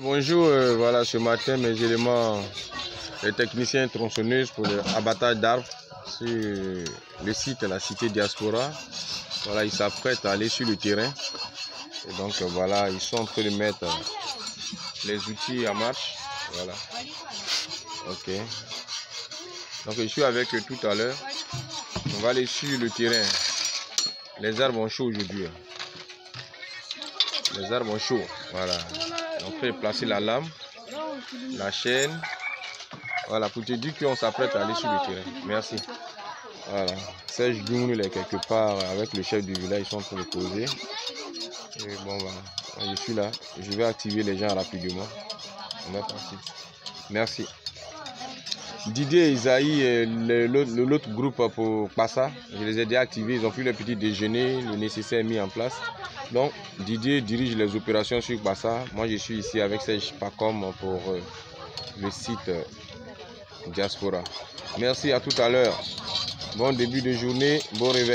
Bonjour, euh, voilà ce matin mes éléments, les techniciens tronçonneuses pour l'abattage d'arbres sur le site la cité Diaspora. Voilà, ils s'apprêtent à aller sur le terrain. Et donc voilà, ils sont en train de mettre les outils en marche. Voilà. Ok. Donc je suis avec eux tout à l'heure. On va aller sur le terrain. Les arbres ont chaud aujourd'hui. Les arbres ont chaud. Voilà. On fait placer la lame, la chaîne. Voilà, pour te dire qu'on s'apprête à aller sur le terrain. Merci. Voilà. Serge Dung est quelque part avec le chef du village. Ils sont pour le poser. Et bon, voilà. Je suis là. Je vais activer les gens rapidement. On va partir. Merci. Didier et Isaïe, l'autre groupe pour Passa, je les ai déactivés. Ils ont pris le petit déjeuner, le nécessaire mis en place. Donc, Didier dirige les opérations sur Passa. Moi, je suis ici avec Serge Pacom pour euh, le site euh, Diaspora. Merci à tout à l'heure. Bon début de journée, bon réveil.